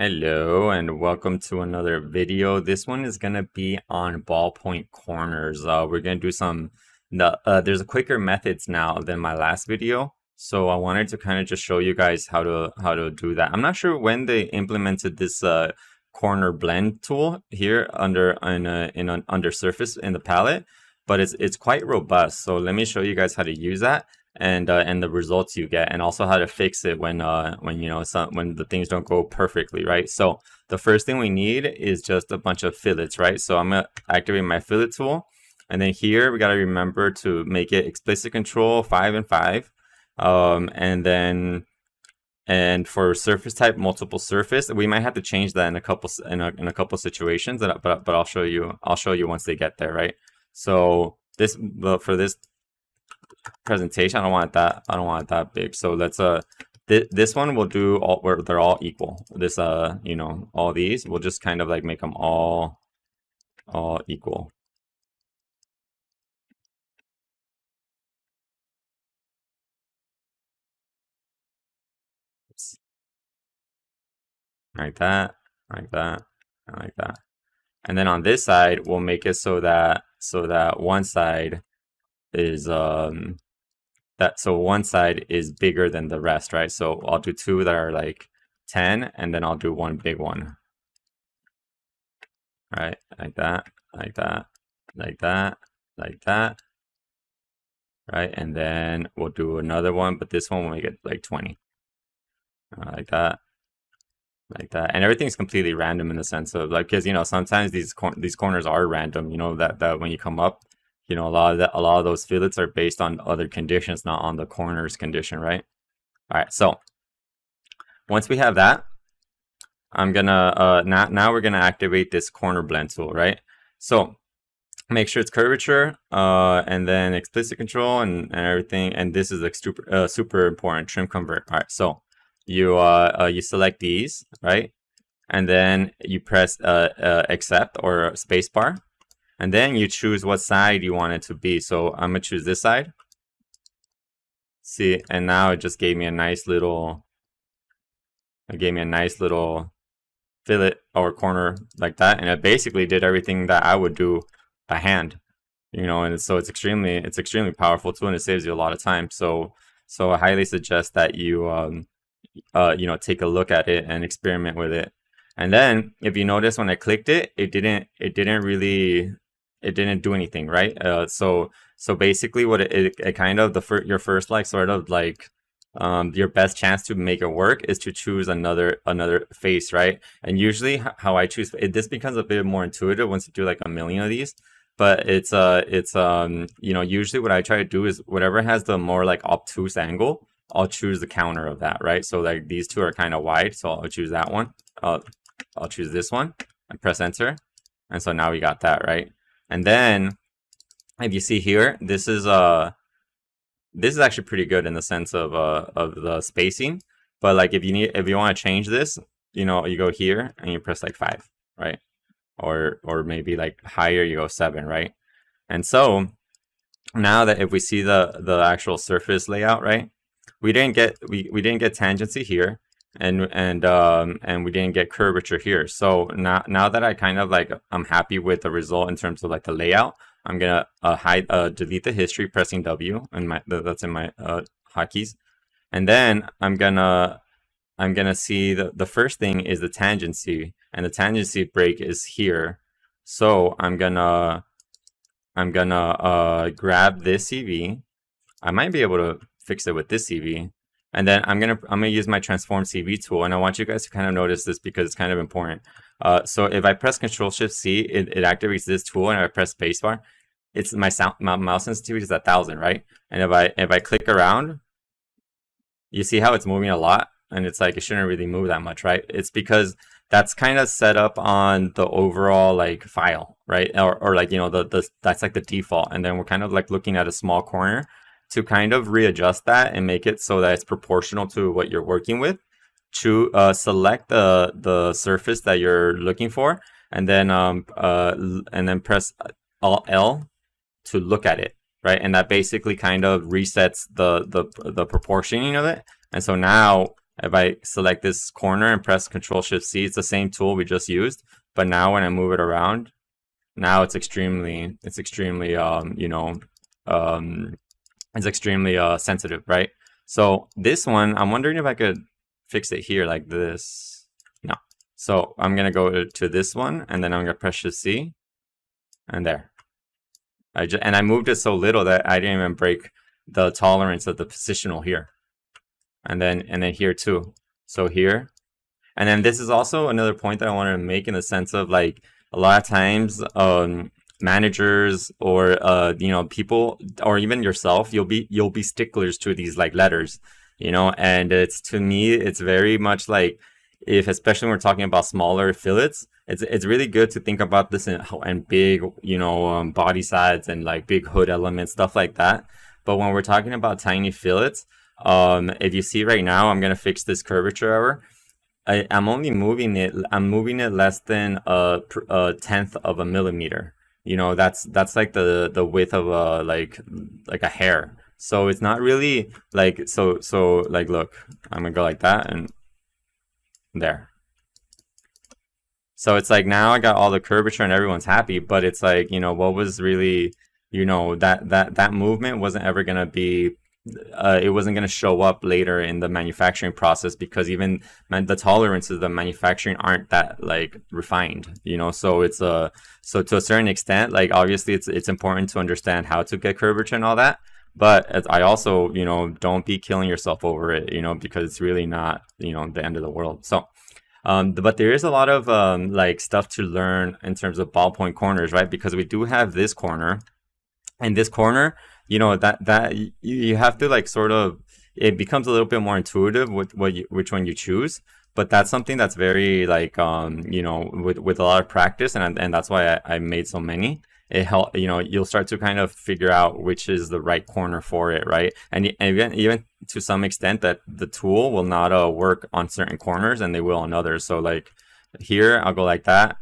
Hello and welcome to another video. This one is going to be on ballpoint corners. Uh, we're going to do some, uh, there's a quicker methods now than my last video. So I wanted to kind of just show you guys how to how to do that. I'm not sure when they implemented this uh, corner blend tool here under in, a, in an under surface in the palette, but it's it's quite robust. So let me show you guys how to use that and uh, and the results you get, and also how to fix it when uh when you know some when the things don't go perfectly, right? So the first thing we need is just a bunch of fillets, right? So I'm gonna activate my fillet tool, and then here we gotta remember to make it explicit control five and five, um, and then and for surface type multiple surface we might have to change that in a couple in a, in a couple situations but but I'll show you I'll show you once they get there right so this for this presentation. I don't want that. I don't want that big. So let's uh, th this one will do all where they're all equal. This uh, you know, all these we'll just kind of like make them all, all equal. Like that, like that, like that. And then on this side, we'll make it so that so that one side is um that so one side is bigger than the rest, right? So I'll do two that are like 10 and then I'll do one big one. Right, like that, like that, like that, like that. Right, and then we'll do another one, but this one will make it like 20. Uh, like that, like that, and everything's completely random in the sense of like, because you know sometimes these cor these corners are random. You know that that when you come up, you know, a lot of that, a lot of those fillets are based on other conditions, not on the corners condition, right? All right, so once we have that, I'm gonna, uh, now, now we're gonna activate this corner blend tool, right? So make sure it's curvature, uh, and then explicit control and, and everything. And this is like super, uh, super important, trim convert. All right, so you, uh, uh you select these, right? And then you press, uh, uh accept or spacebar and then you choose what side you want it to be. So I'm gonna choose this side. See, and now it just gave me a nice little, it gave me a nice little fillet or corner like that. And it basically did everything that I would do by hand, you know, and so it's extremely, it's extremely powerful tool and it saves you a lot of time. So, so I highly suggest that you, um, uh, you know, take a look at it and experiment with it. And then if you notice when I clicked it, it didn't, it didn't really it didn't do anything, right? Uh, so so basically, what it, it, it kind of the fir- your first like sort of like um, your best chance to make it work is to choose another another face, right? And usually, how I choose it, this becomes a bit more intuitive once you do like a million of these. But it's uh it's um you know usually what I try to do is whatever has the more like obtuse angle, I'll choose the counter of that, right? So like these two are kind of wide, so I'll choose that one. I'll I'll choose this one and press enter, and so now we got that right. And then if you see here, this is uh this is actually pretty good in the sense of uh of the spacing. But like if you need if you want to change this, you know, you go here and you press like five, right? Or or maybe like higher you go seven, right? And so now that if we see the the actual surface layout, right? We didn't get we, we didn't get tangency here and and um and we didn't get curvature here. So now now that i kind of like i'm happy with the result in terms of like the layout i'm gonna uh, hide uh delete the history pressing w and my that's in my uh hotkeys. And then i'm gonna i'm gonna see the the first thing is the tangency and the tangency break is here. So i'm gonna i'm gonna uh grab this cv i might be able to fix it with this cv and then I'm gonna I'm gonna use my transform CV tool, and I want you guys to kind of notice this because it's kind of important. Uh, so if I press Control Shift C, it, it activates this tool, and I press spacebar, it's my sound my mouse sensitivity is a thousand, right? And if I if I click around, you see how it's moving a lot, and it's like it shouldn't really move that much, right? It's because that's kind of set up on the overall like file, right? Or, or like you know the, the that's like the default, and then we're kind of like looking at a small corner to kind of readjust that and make it so that it's proportional to what you're working with to uh, select the the surface that you're looking for and then um uh and then press alt L to look at it right? And that basically kind of resets the the the proportioning of it. And so now if I select this corner and press Control Shift C, it's the same tool we just used, but now when I move it around, now it's extremely, it's extremely, um, you know, um, it's extremely uh, sensitive, right? So this one, I'm wondering if I could fix it here like this. No. So I'm gonna go to this one, and then I'm gonna press Shift C, and there. I just and I moved it so little that I didn't even break the tolerance of the positional here and then and then here too. So here, and then this is also another point that I wanted to make in the sense of like a lot of times um, managers or uh, you know people or even yourself you'll be you'll be sticklers to these like letters, you know, and it's to me it's very much like if especially when we're talking about smaller fillets it's it's really good to think about this in, in big you know um, body sides and like big hood elements stuff like that but when we're talking about tiny fillets um, if you see right now, I'm gonna fix this curvature error. I, am only moving it. I'm moving it less than a, a tenth of a millimeter. You know, that's that's like the the width of a like like a hair. So it's not really like so so like look. I'm gonna go like that and there. So it's like now I got all the curvature and everyone's happy, but it's like you know what was really you know that that that movement wasn't ever gonna be uh, it wasn't going to show up later in the manufacturing process because even man, the tolerances of the manufacturing aren't that like refined you know? So it's a uh, so to a certain extent like obviously it's it's important to understand how to get curvature and all that but i also you know don't be killing yourself over it you know because it's really not you know the end of the world. So um, but there is a lot of um, like stuff to learn in terms of ballpoint corners right? Because we do have this corner and this corner you know that that you, you have to like sort of it becomes a little bit more intuitive with what you, which one you choose but that's something that's very like um you know with with a lot of practice and and that's why I, I made so many. It help you know you'll start to kind of figure out which is the right corner for it right? And, and even even to some extent that the tool will not uh, work on certain corners and they will on others. So like here i'll go like that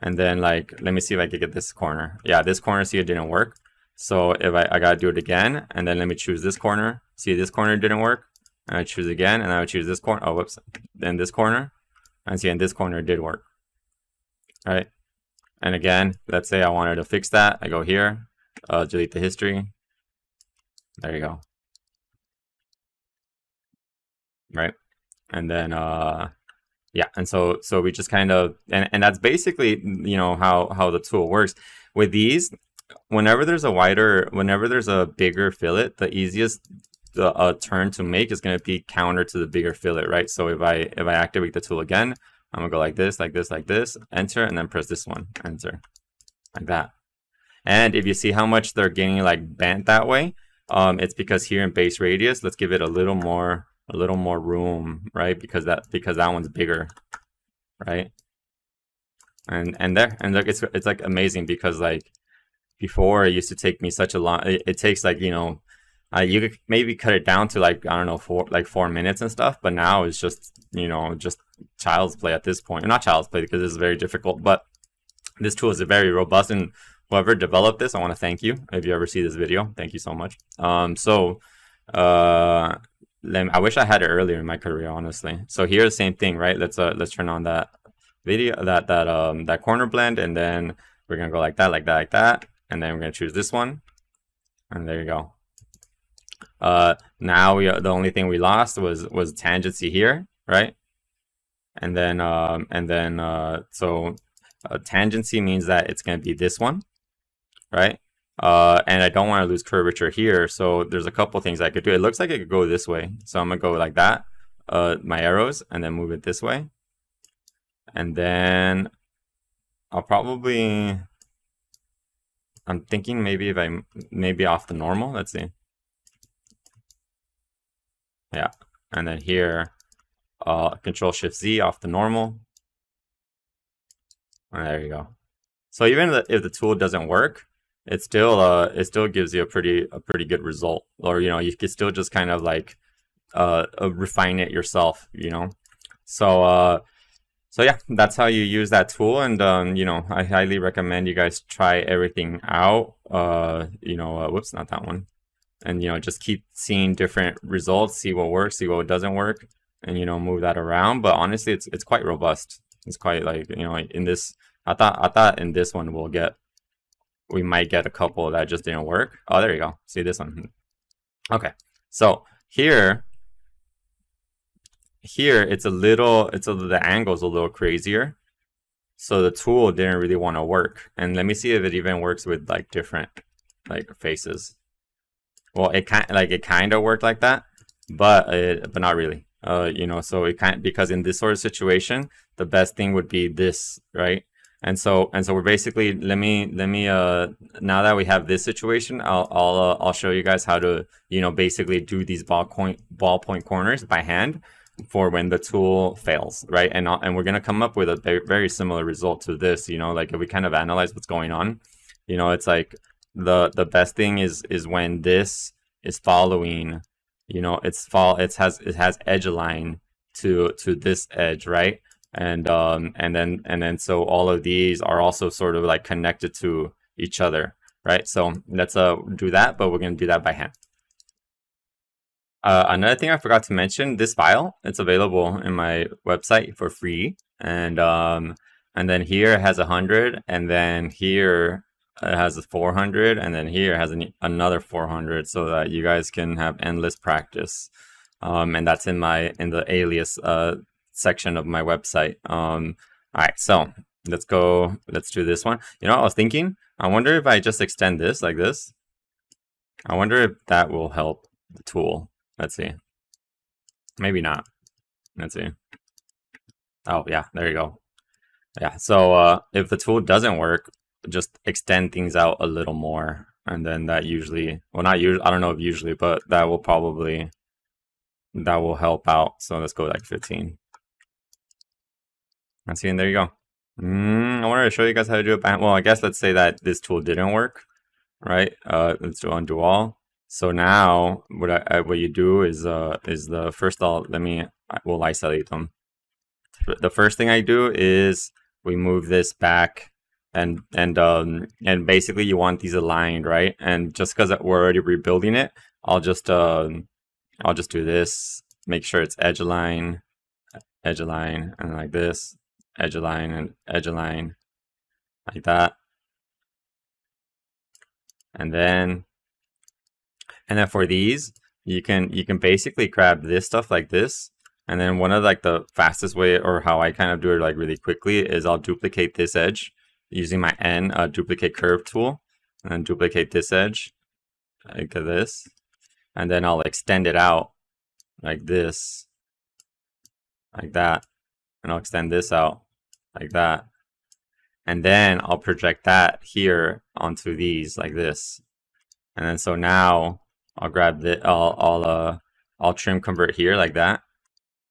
and then like let me see if i can get this corner. Yeah this corner see it didn't work so if I, I gotta do it again, and then let me choose this corner. See, this corner didn't work. And I choose again, and I would choose this corner. Oh, whoops. Then this corner. And see, and this corner did work. All right. And again, let's say I wanted to fix that. I go here, delete the history. There you go. Right. And then, uh, yeah. And so, so we just kind of, and, and that's basically, you know, how, how the tool works. With these, whenever there's a wider, whenever there's a bigger fillet, the easiest the uh, turn to make is going to be counter to the bigger fillet, right? So if I if I activate the tool again, I'm gonna go like this, like this, like this, enter, and then press this one, enter, like that. And if you see how much they're getting like bent that way, um, it's because here in base radius, let's give it a little more, a little more room, right? Because that because that one's bigger, right? And and there, and look, it's it's like amazing because like before it used to take me such a long it, it takes like you know uh, you could maybe cut it down to like i don't know four like four minutes and stuff but now it's just you know just child's play at this point not child's play because it's very difficult but this tool is very robust and whoever developed this i want to thank you if you ever see this video thank you so much um so uh I wish I had it earlier in my career, honestly. So here, the same thing, right? Let's uh, let's turn on that video, that that um that corner blend, and then we're gonna go like that, like that, like that, and then we're going to choose this one. And there you go. Uh, now we the only thing we lost was was tangency here right? And then um, and then uh, so uh, tangency means that it's going to be this one right? Uh, and I don't want to lose curvature here so there's a couple things I could do. It looks like it could go this way. So I'm gonna go like that uh, my arrows and then move it this way. And then I'll probably I'm thinking maybe if I maybe off the normal. Let's see. Yeah, and then here, uh, Control Shift Z off the normal. And there you go. So even if the tool doesn't work, it still uh it still gives you a pretty a pretty good result. Or you know you can still just kind of like uh, uh refine it yourself. You know. So uh so yeah, that's how you use that tool. And, um, you know, I highly recommend you guys try everything out. Uh, you know, uh, whoops, not that one. And, you know, just keep seeing different results, see what works, see what doesn't work. and you know move that around. But honestly, it's it's quite robust. It's quite like you know in this. I thought I thought in this one we'll get we might get a couple that just didn't work. Oh, there you go. See this one. Okay, so here here it's a little it's a the angle's a little crazier. So the tool didn't really want to work. And let me see if it even works with like different like faces. Well it kind like it kind of worked like that but it but not really. Uh you know so it kind because in this sort of situation the best thing would be this right? And so and so we're basically let me let me uh now that we have this situation i'll i'll uh, i'll show you guys how to you know basically do these ball point ballpoint corners by hand for when the tool fails, right? And uh, and we're gonna come up with a very, very similar result to this. You know, like if we kind of analyze what's going on, you know, it's like the the best thing is is when this is following, you know, it's fall it has it has edge align to to this edge, right? And um and then and then so all of these are also sort of like connected to each other, right? So let's uh do that, but we're gonna do that by hand. Uh, another thing I forgot to mention, this file, it's available in my website for free. And um, and then here it has 100, and then here it has a 400, and then here it has an, another 400, so that you guys can have endless practice. Um, and that's in my in the alias uh, section of my website. Um, all right, so let's go. Let's do this one. You know, I was thinking. I wonder if I just extend this like this. I wonder if that will help the tool. Let's see. Maybe not. Let's see. Oh, yeah, there you go. Yeah, so uh, if the tool doesn't work, just extend things out a little more. And then that usually, well, not usually, I don't know if usually, but that will probably, that will help out. So let's go like 15. Let's see, and there you go. Mm, I wanted to show you guys how to do it. Well, I guess let's say that this tool didn't work, right? Uh, let's do undo all. So now what I, what you do is uh is the first I'll let me I will isolate them. The first thing I do is we move this back and and um and basically you want these aligned right and just because we're already rebuilding it I'll just um I'll just do this make sure it's edge align edge align and like this edge align and edge align like that and then and then for these, you can you can basically grab this stuff like this. And then one of like the fastest way or how I kind of do it like really quickly is I'll duplicate this edge using my N uh, duplicate curve tool and then duplicate this edge like this. And then I'll extend it out like this, like that. And I'll extend this out like that. And then I'll project that here onto these like this. And then so now I'll grab the, I'll, I'll, uh, I'll trim convert here like that.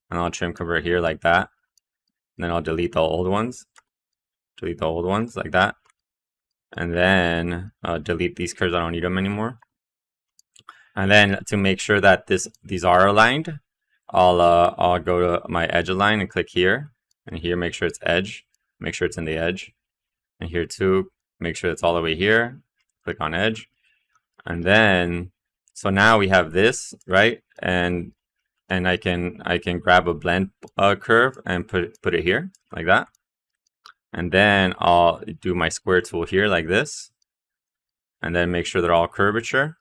And I'll trim convert here like that. And then I'll delete the old ones. Delete the old ones like that. And then uh, delete these curves. I don't need them anymore. And then to make sure that this these are aligned, I'll uh, I'll go to my edge align and click here. And here, make sure it's edge. Make sure it's in the edge. And here too, make sure it's all the way here. Click on edge. And then so now we have this, right? And and I can I can grab a blend uh, curve and put put it here like that. And then I'll do my square tool here like this. And then make sure they're all curvature.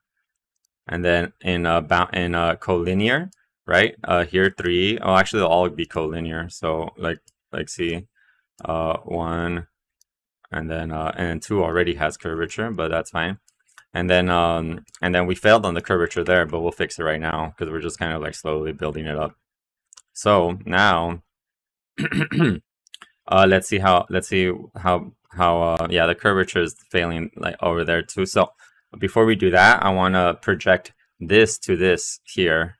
And then in uh, in a collinear, right? Uh, here three. Oh, actually, they'll all be collinear. So like like see, uh, one, and then uh, and two already has curvature, but that's fine and then um and then we failed on the curvature there but we'll fix it right now because we're just kind of like slowly building it up. So now uh let's see how let's see how how uh yeah the curvature is failing like over there too. So before we do that i want to project this to this here.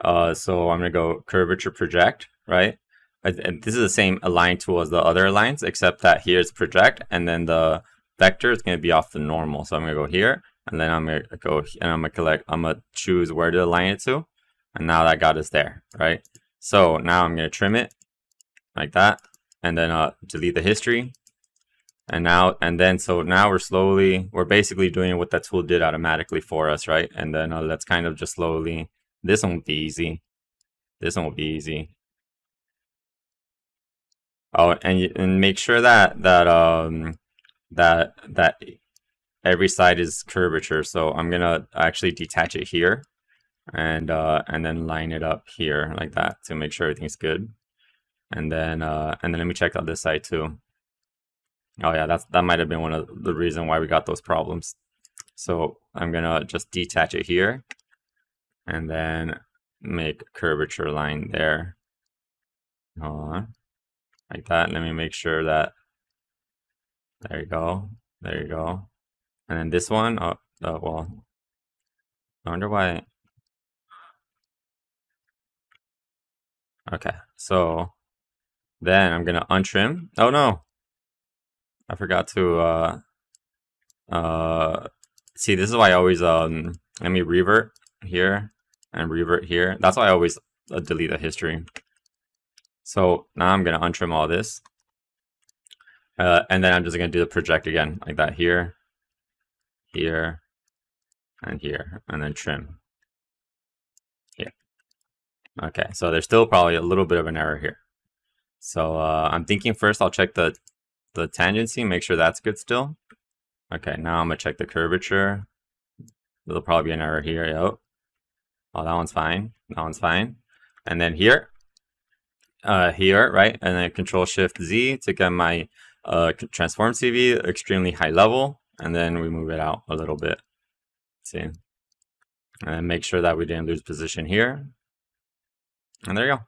Uh so i'm gonna go curvature project right? And this is the same align tool as the other lines except that here's project and then the vector is going to be off the normal. So I'm going to go here, and then I'm going to go and I'm going to collect, I'm going to choose where to align it to. And now that got us there, right? So now I'm going to trim it like that, and then uh, delete the history. And now, and then, so now we're slowly, we're basically doing what that tool did automatically for us, right? And then uh, let's kind of just slowly, this won't be easy. This will be easy. Oh, and and make sure that that um that that every side is curvature. So I'm gonna actually detach it here, and uh, and then line it up here like that to make sure everything's good. And then uh, and then let me check out this side too. Oh yeah, that's that might have been one of the reason why we got those problems. So I'm gonna just detach it here, and then make curvature line there. On like that. Let me make sure that, there you go, there you go. And then this one, oh, oh well, I wonder why. Okay, so then I'm gonna untrim. Oh no, I forgot to, uh, uh, see, this is why I always, um, let me revert here and revert here. That's why I always uh, delete the history. So now I'm to untrim all this. Uh, and then I'm just going to do the project again, like that here, here, and here, and then trim. Here. Okay, so there's still probably a little bit of an error here. So uh, I'm thinking first I'll check the, the tangency, make sure that's good still. Okay, now I'm going to check the curvature. There'll probably be an error here. Yep. Oh, that one's fine. That one's fine. And then here, uh, here, right? And then Control Shift C to get my uh, transform CV extremely high level, and then we move it out a little bit. See, and make sure that we didn't lose position here. And there you go.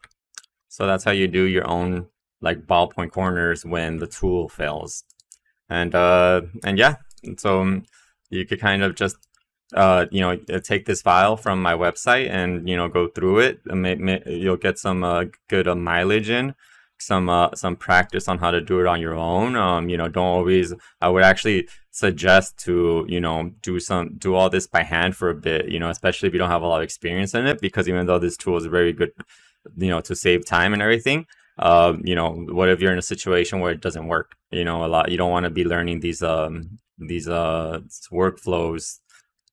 So that's how you do your own like ballpoint corners when the tool fails. And uh, and yeah, so um, you could kind of just uh, you know, uh, take this file from my website and, you know, go through it. You'll get some uh, good uh, mileage in, some uh, some practice on how to do it on your own. Um, you know, don't always, I would actually suggest to, you know, do some, do all this by hand for a bit, you know, especially if you don't have a lot of experience in it, because even though this tool is very good, you know, to save time and everything, uh, you know, what if you're in a situation where it doesn't work? You know, a lot, you don't want to be learning these, um, these, uh, workflows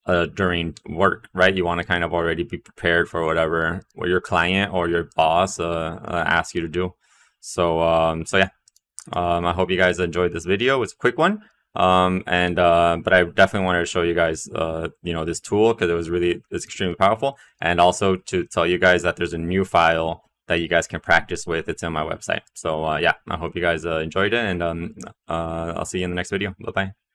uh, during work, right? You want to kind of already be prepared for whatever what your client or your boss uh, uh, asks you to do. So, um, so yeah, um, I hope you guys enjoyed this video. It's a quick one, um, and uh, but I definitely wanted to show you guys, uh, you know, this tool because it was really it's extremely powerful, and also to tell you guys that there's a new file that you guys can practice with. It's on my website. So uh, yeah, I hope you guys uh, enjoyed it, and um, uh, I'll see you in the next video. Bye bye.